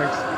Thanks.